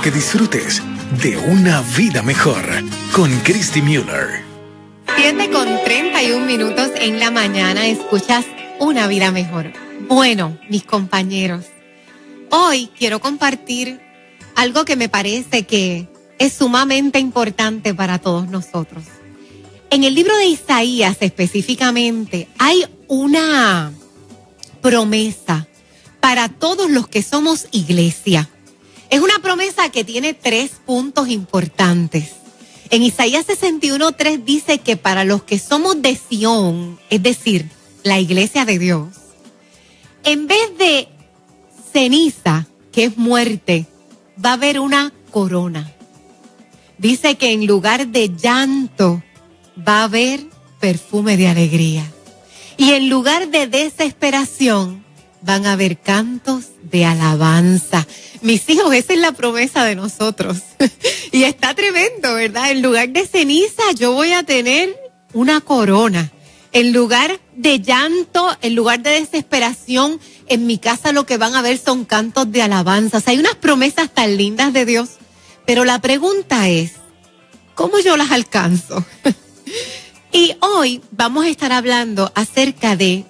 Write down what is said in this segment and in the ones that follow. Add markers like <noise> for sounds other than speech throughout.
que disfrutes de una vida mejor con Christy Müller. 7 con 31 minutos en la mañana escuchas una vida mejor. Bueno, mis compañeros, hoy quiero compartir algo que me parece que es sumamente importante para todos nosotros. En el libro de Isaías específicamente hay una promesa para todos los que somos iglesia. Es una promesa que tiene tres puntos importantes. En Isaías 61.3 dice que para los que somos de Sión, es decir, la iglesia de Dios, en vez de ceniza, que es muerte, va a haber una corona. Dice que en lugar de llanto va a haber perfume de alegría. Y en lugar de desesperación van a haber cantos de alabanza. Mis hijos, esa es la promesa de nosotros. <laughs> y está tremendo, ¿verdad? En lugar de ceniza yo voy a tener una corona. En lugar de llanto, en lugar de desesperación, en mi casa lo que van a ver son cantos de alabanzas. Hay unas promesas tan lindas de Dios, pero la pregunta es, ¿cómo yo las alcanzo? <laughs> y hoy vamos a estar hablando acerca de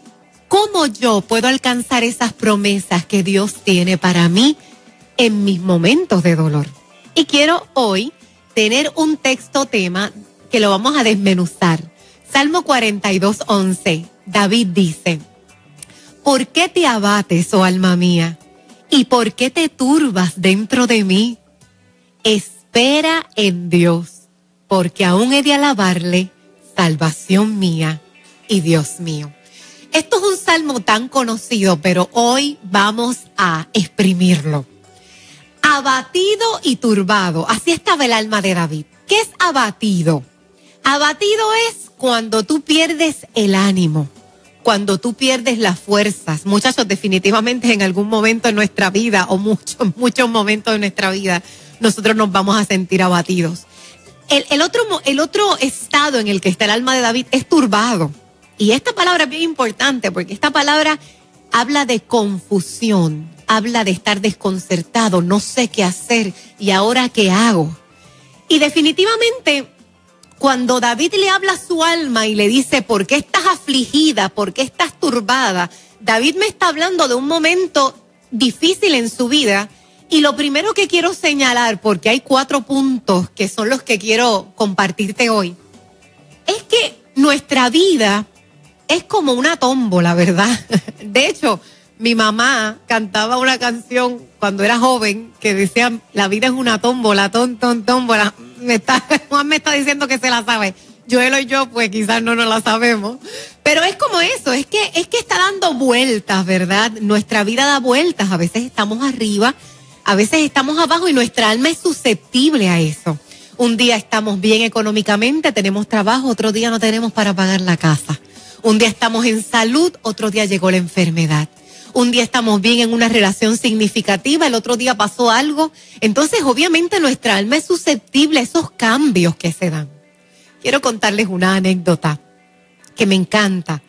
cómo yo puedo alcanzar esas promesas que Dios tiene para mí en mis momentos de dolor. Y quiero hoy tener un texto tema que lo vamos a desmenuzar Salmo 42, 11. David dice, ¿por qué te abates, oh alma mía? ¿Y por qué te turbas dentro de mí? Espera en Dios, porque aún he de alabarle, salvación mía y Dios mío. Esto es un salmo tan conocido, pero hoy vamos a exprimirlo. Abatido y turbado, así estaba el alma de David. ¿Qué es abatido? Abatido es cuando tú pierdes el ánimo, cuando tú pierdes las fuerzas. Muchachos, definitivamente en algún momento en nuestra vida o muchos, <laughs> muchos momentos de nuestra vida, nosotros nos vamos a sentir abatidos. El, otro, el otro estado en el que está el alma de David es turbado. Y esta palabra es bien importante porque esta palabra habla de confusión, habla de estar desconcertado, no sé qué hacer y ahora qué hago. Y definitivamente cuando David le habla a su alma y le dice, ¿por qué estás afligida? ¿Por qué estás turbada? David me está hablando de un momento difícil en su vida. Y lo primero que quiero señalar, porque hay cuatro puntos que son los que quiero compartirte hoy, es que nuestra vida es como una tómbola, ¿verdad? <laughs> De hecho, mi mamá cantaba una canción cuando era joven que decía, la vida es una tómbola, ton, ton, tómbola me está, <laughs> Juan me está diciendo que se la sabe. Joel y yo, pues quizás no nos la sabemos. Pero es como eso, es que, es que está dando vueltas, ¿verdad? Nuestra vida da vueltas. A veces estamos arriba, a veces estamos abajo y nuestra alma es susceptible a eso. Un día estamos bien económicamente, tenemos trabajo, otro día no tenemos para pagar la casa. Un día estamos en salud, otro día llegó la enfermedad un día estamos bien en una relación significativa, el otro día pasó algo. Entonces, obviamente, nuestra alma es susceptible a esos cambios que se dan. Quiero contarles una anécdota que me encanta.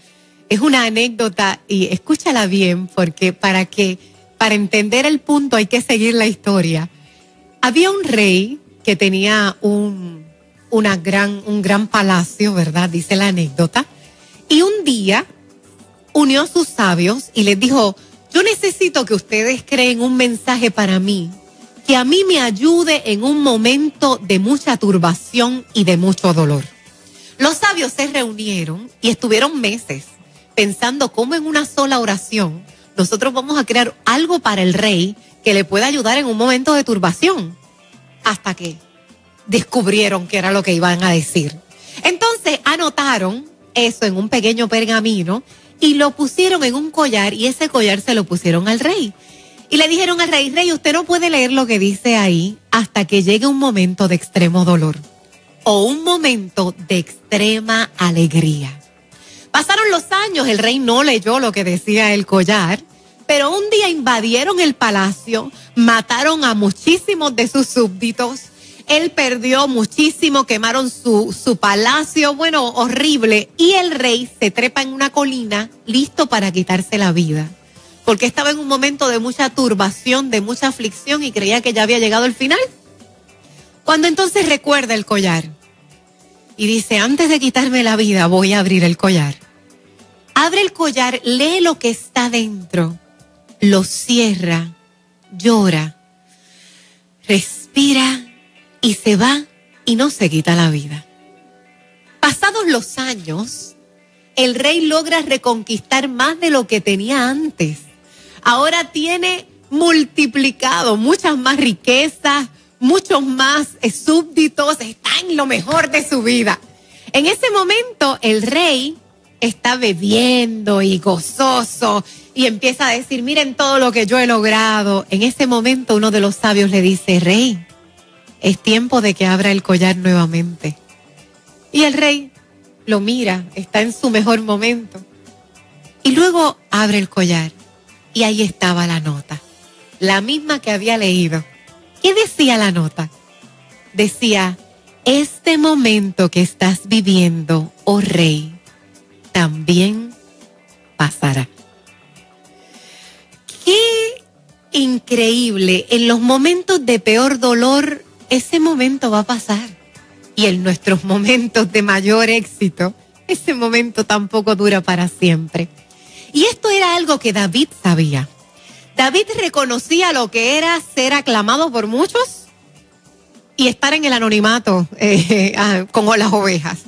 Es una anécdota y escúchala bien porque para que para entender el punto hay que seguir la historia. Había un rey que tenía un una gran un gran palacio, ¿verdad? Dice la anécdota. Y un día unió a sus sabios y les dijo, yo necesito que ustedes creen un mensaje para mí, que a mí me ayude en un momento de mucha turbación y de mucho dolor. Los sabios se reunieron y estuvieron meses pensando cómo en una sola oración nosotros vamos a crear algo para el rey que le pueda ayudar en un momento de turbación. Hasta que descubrieron que era lo que iban a decir. Entonces anotaron eso en un pequeño pergamino y lo pusieron en un collar y ese collar se lo pusieron al rey. Y le dijeron al rey, rey, usted no puede leer lo que dice ahí hasta que llegue un momento de extremo dolor o un momento de extrema alegría. Pasaron los años, el rey no leyó lo que decía el collar, pero un día invadieron el palacio, mataron a muchísimos de sus súbditos, él perdió muchísimo, quemaron su, su palacio, bueno, horrible. Y el rey se trepa en una colina, listo para quitarse la vida. porque estaba en un momento de mucha turbación, de mucha aflicción y creía que ya había llegado el final. Cuando entonces recuerda el collar y dice, antes de quitarme la vida voy a abrir el collar. Abre el collar, lee lo que está dentro, lo cierra, llora, respira y se va y no se quita la vida. Pasados los años, el rey logra reconquistar más de lo que tenía antes. Ahora tiene multiplicado muchas más riquezas, muchos más súbditos, está en lo mejor de su vida. En ese momento el rey está bebiendo y gozoso y empieza a decir, miren todo lo que yo he logrado. En ese momento uno de los sabios le dice, rey, es tiempo de que abra el collar nuevamente. Y el rey lo mira, está en su mejor momento. Y luego abre el collar y ahí estaba la nota, la misma que había leído. ¿Qué decía la nota? Decía, este momento que estás viviendo, oh rey, también pasará. Qué increíble, en los momentos de peor dolor, ese momento va a pasar. Y en nuestros momentos de mayor éxito, ese momento tampoco dura para siempre. Y esto era algo que David sabía. David reconocía lo que era ser aclamado por muchos y estar en el anonimato eh, <laughs> ah, como las ovejas.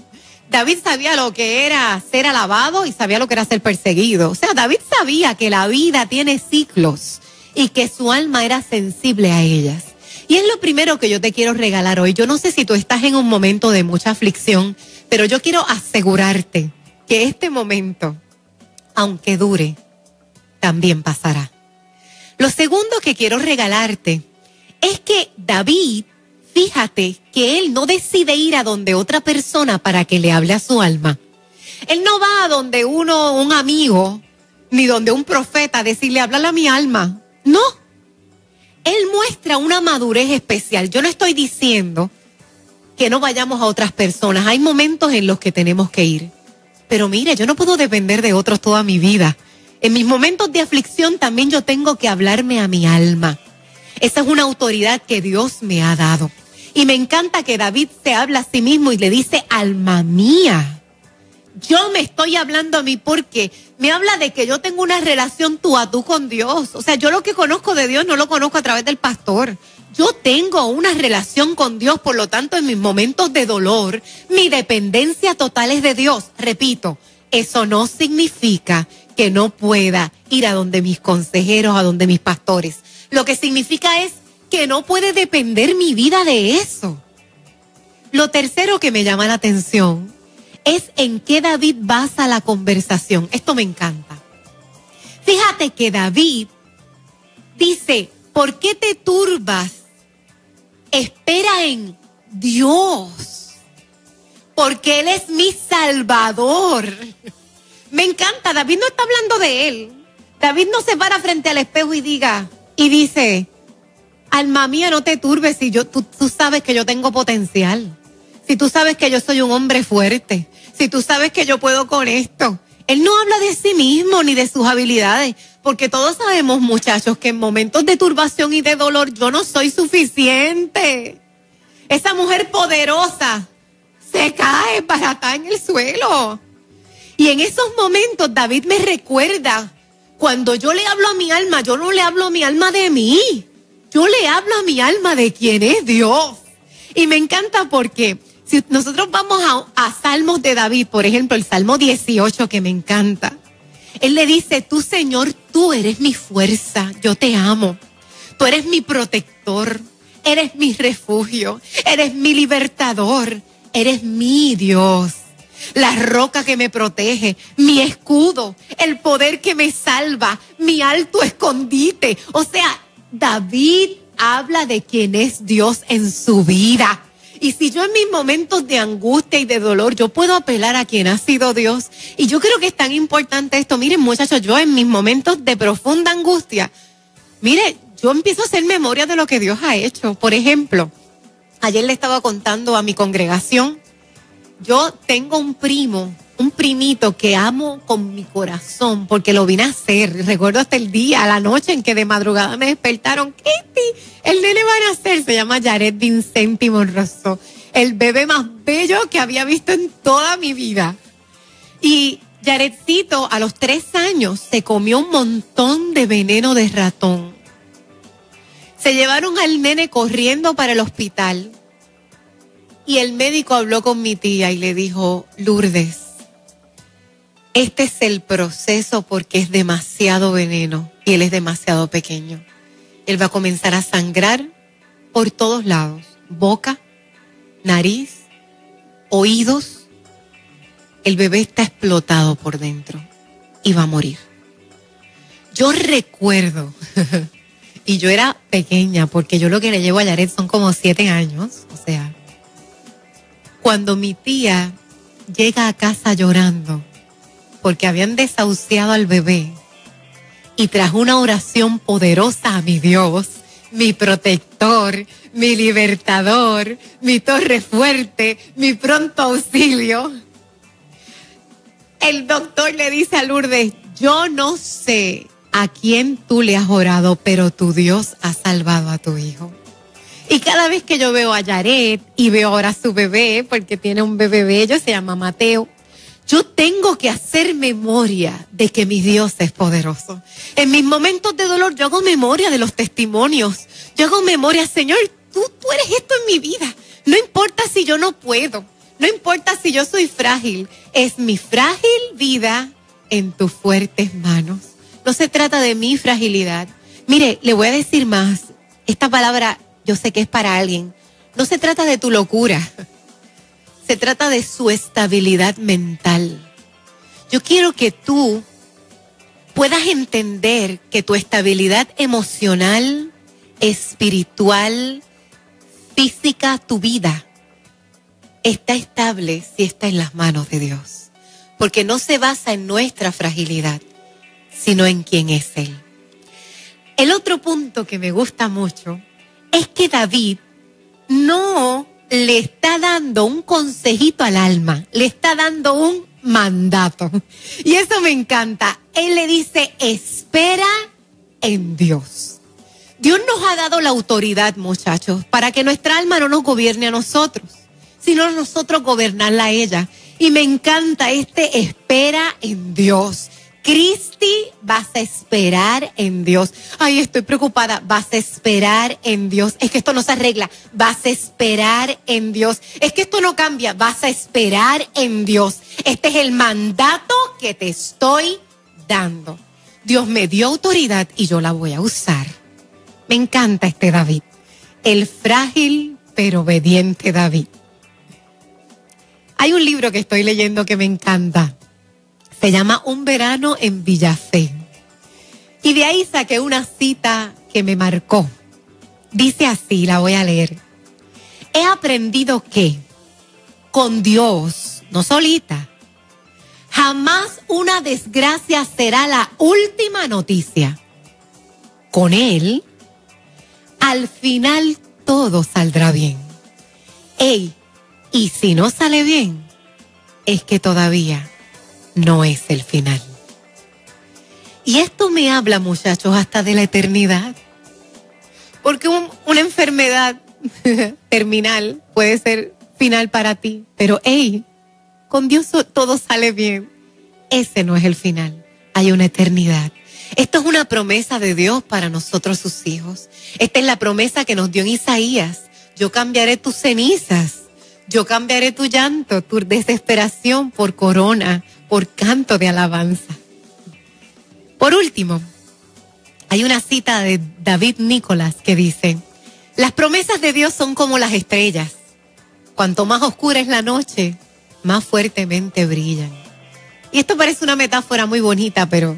David sabía lo que era ser alabado y sabía lo que era ser perseguido. O sea, David sabía que la vida tiene ciclos y que su alma era sensible a ellas. Y es lo primero que yo te quiero regalar hoy. Yo no sé si tú estás en un momento de mucha aflicción, pero yo quiero asegurarte que este momento, aunque dure, también pasará. Lo segundo que quiero regalarte es que David, fíjate que él no decide ir a donde otra persona para que le hable a su alma. Él no va a donde uno, un amigo, ni donde un profeta decirle, háblale a mi alma. No. Él muestra una madurez especial. Yo no estoy diciendo que no vayamos a otras personas. Hay momentos en los que tenemos que ir. Pero mire, yo no puedo depender de otros toda mi vida. En mis momentos de aflicción también yo tengo que hablarme a mi alma. Esa es una autoridad que Dios me ha dado. Y me encanta que David se habla a sí mismo y le dice, alma mía. Yo me estoy hablando a mí porque me habla de que yo tengo una relación tú a tú con Dios. O sea, yo lo que conozco de Dios no lo conozco a través del pastor. Yo tengo una relación con Dios, por lo tanto, en mis momentos de dolor, mi dependencia total es de Dios. Repito, eso no significa que no pueda ir a donde mis consejeros, a donde mis pastores. Lo que significa es que no puede depender mi vida de eso. Lo tercero que me llama la atención es en qué David basa la conversación. Esto me encanta. Fíjate que David dice, ¿por qué te turbas? Espera en Dios, porque Él es mi salvador. Me encanta, David no está hablando de él. David no se para frente al espejo y diga, y dice, alma mía, no te turbes si yo, tú, tú sabes que yo tengo potencial. Si tú sabes que yo soy un hombre fuerte. Si tú sabes que yo puedo con esto. Él no habla de sí mismo ni de sus habilidades, porque todos sabemos, muchachos, que en momentos de turbación y de dolor yo no soy suficiente. Esa mujer poderosa se cae para acá en el suelo. Y en esos momentos David me recuerda, cuando yo le hablo a mi alma, yo no le hablo a mi alma de mí, yo le hablo a mi alma de quién es Dios. Y me encanta porque si nosotros vamos a, Salmos de David, por ejemplo, el Salmo 18 que me encanta, él le dice, tú Señor, tú eres mi fuerza, yo te amo, tú eres mi protector, eres mi refugio, eres mi libertador, eres mi Dios la roca que me protege, mi escudo, el poder que me salva, mi alto escondite. O sea, David habla de quién es Dios en su vida. Y si yo en mis momentos de angustia y de dolor, yo puedo apelar a quien ha sido Dios. Y yo creo que es tan importante esto. Miren, muchachos, yo en mis momentos de profunda angustia, mire, yo empiezo a hacer memoria de lo que Dios ha hecho. Por ejemplo, ayer le estaba contando a mi congregación yo tengo un primo un primito que amo con mi corazón porque lo vine a hacer. Recuerdo hasta el día, la noche en que de madrugada me despertaron. Kitty, el nene. Se llama Jared Vincenti Monroso. El bebé más bello que había visto en toda mi vida. Y Jaredcito a los tres años se comió un montón de veneno de ratón. Se llevaron al nene corriendo para el hospital. Y el médico habló con mi tía y le dijo, Lourdes, este es el proceso porque es demasiado veneno y él es demasiado pequeño. Él va a comenzar a sangrar por todos lados, boca, nariz, oídos. El bebé está explotado por dentro y va a morir. Yo recuerdo, <laughs> y yo era pequeña porque yo lo que le llevo a Yaret son como siete años, o sea, cuando mi tía llega a casa llorando porque habían desahuciado al bebé y tras una oración poderosa a mi Dios, mi protector, mi libertador, mi torre fuerte, mi pronto auxilio, el doctor le dice a Lourdes, yo no sé a quién tú le has orado, pero tu Dios ha salvado a tu hijo. Y cada vez que yo veo a Yaret y veo ahora a su bebé, porque tiene un bebé bello, se llama Mateo, yo tengo que hacer memoria de que mi Dios es poderoso. En mis momentos de dolor yo hago memoria de los testimonios. Yo hago memoria, Señor, tú, eres esto en mi vida. No importa si yo no puedo. No importa si yo soy frágil. Es mi frágil vida en tus fuertes manos. No se trata de mi fragilidad. Mire, le voy a decir más. Esta palabra yo sé que es para alguien. No se trata de tu locura se trata de su estabilidad mental. Yo quiero que tú puedas entender que tu estabilidad emocional, espiritual, física, tu vida, está estable si está en las manos de Dios. Porque no se basa en nuestra fragilidad, sino en quién es Él. El otro punto que me gusta mucho es que David no le está dando un consejito al alma, le está dando un mandato. Y eso me encanta. Él le dice, espera en Dios. Dios nos ha dado la autoridad, muchachos, para que nuestra alma no nos gobierne a nosotros, sino nosotros gobernarla a ella. Y me encanta este espera en Dios. Cristi, vas a esperar en Dios. Ay, estoy preocupada. Vas a esperar en Dios. Es que esto no se arregla. Vas a esperar en Dios. Es que esto no cambia. Vas a esperar en Dios. Este es el mandato que te estoy dando. Dios me dio autoridad y yo la voy a usar. Me encanta este David. El frágil pero obediente David. Hay un libro que estoy leyendo que me encanta se llama Un verano en Villafé. Y de ahí saqué una cita que me marcó. Dice así, la voy a leer. He aprendido que con Dios, no solita, jamás una desgracia será la última noticia. Con Él, al final todo saldrá bien. Ey, y si no sale bien, es que todavía no es el final. Y esto me habla, muchachos, hasta de la eternidad. Porque una enfermedad <laughs> terminal puede ser final para ti, pero hey, con Dios todo sale bien. Ese no es el final, hay una eternidad. Esto es una promesa de Dios para nosotros sus hijos. Esta es la promesa que nos dio en Isaías. Yo cambiaré tus cenizas, yo cambiaré tu llanto, tu desesperación por corona, por canto de alabanza. Por último, hay una cita de David Nicolás que dice, las promesas de Dios son como las estrellas. Cuanto más oscura es la noche, más fuertemente brillan. Y esto parece una metáfora muy bonita, pero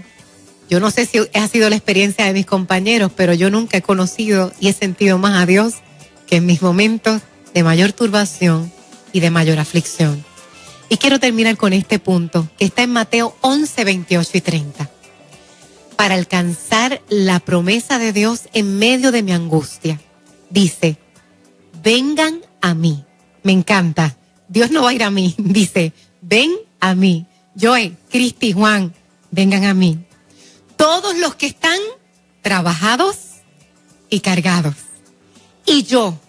yo no sé si ha sido la experiencia de mis compañeros, pero yo nunca he conocido y he sentido más a Dios que en mis momentos de mayor turbación y de mayor aflicción. Y quiero terminar con este punto que está en Mateo 11, 28 y 30. Para alcanzar la promesa de Dios en medio de mi angustia, dice, vengan a mí. Me encanta. Dios no va a ir a mí. <laughs> Dice, ven a mí. Joe, Cristi, Juan, vengan a mí. Todos los que están trabajados y cargados. Y yo,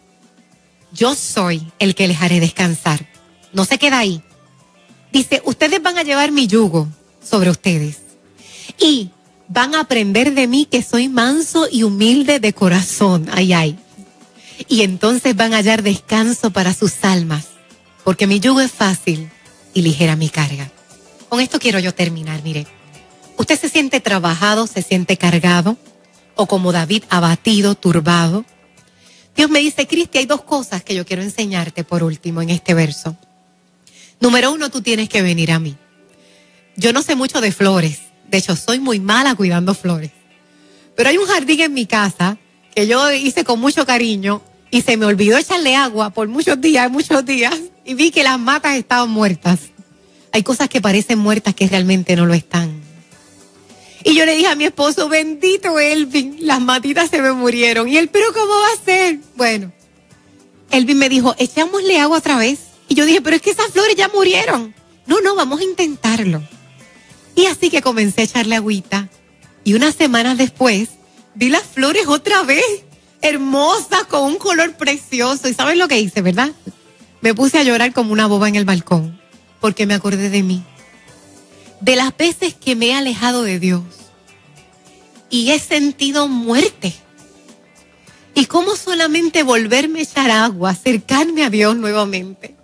yo soy el que les haré descansar. No se queda ahí. Dice, ustedes van a llevar mi yugo sobre ustedes. Y van a aprender de mí que soy manso y humilde de corazón. Ay, ay. Y entonces van a hallar descanso para sus almas. Porque mi yugo es fácil y ligera mi carga. Con esto quiero yo terminar, mire. Usted se siente trabajado, se siente cargado, o como David, abatido, turbado. Dios me dice, Cristi, hay dos cosas que yo quiero enseñarte por último en este verso. Número uno, tú tienes que venir a mí. Yo no sé mucho de flores. De hecho, soy muy mala cuidando flores. Pero hay un jardín en mi casa que yo hice con mucho cariño y se me olvidó echarle agua por muchos días, muchos días, y vi que las matas estaban muertas. Hay cosas que parecen muertas que realmente no lo están. Y yo le dije a mi esposo, bendito Elvin, las matitas se me murieron. Y él, pero ¿cómo va a ser? Bueno, Elvin me dijo, echámosle agua otra vez. Y yo dije, pero es que esas flores ya murieron. No, no, vamos a intentarlo. Y así que comencé a echarle agüita. Y unas semanas después, vi las flores otra vez, hermosas, con un color precioso. ¿Y saben lo que hice, verdad? Me puse a llorar como una boba en el balcón, porque me acordé de mí de las veces que me he alejado de Dios y he sentido muerte. Y cómo solamente volverme a echar agua, acercarme a Dios nuevamente.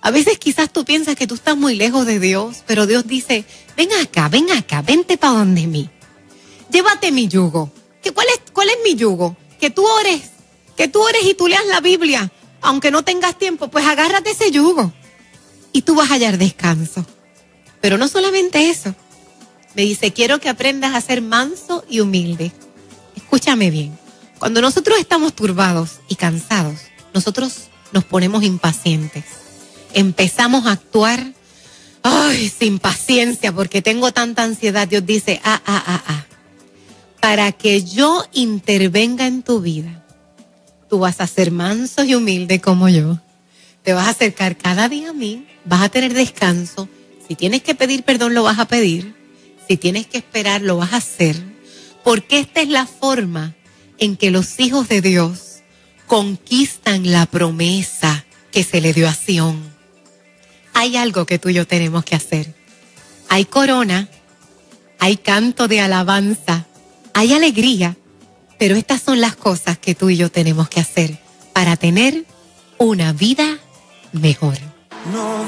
A veces quizás tú piensas que tú estás muy lejos de Dios, pero Dios dice, ven acá, ven acá, vente para donde mí. Llévate mi yugo. ¿Qué, cuál, es, ¿Cuál es mi yugo? Que tú ores, que tú ores y tú leas la Biblia. Aunque no tengas tiempo, pues agárrate ese yugo. Y tú vas a hallar descanso. Pero no solamente eso. Me dice, quiero que aprendas a ser manso y humilde. Escúchame bien. Cuando nosotros estamos turbados y cansados, nosotros nos ponemos impacientes. Empezamos a actuar, ay, sin paciencia, porque tengo tanta ansiedad. Dios dice, ah, ah, ah, ah. Para que yo intervenga en tu vida, tú vas a ser manso y humilde como yo. Te vas a acercar cada día a mí, vas a tener descanso si tienes que pedir perdón, lo vas a pedir. Si tienes que esperar, lo vas a hacer. Porque esta es la forma en que los hijos de Dios conquistan la promesa que se le dio a Sión. Hay algo que tú y yo tenemos que hacer. Hay corona, hay canto de alabanza, hay alegría, pero estas son las cosas que tú y yo tenemos que hacer para tener una vida mejor. No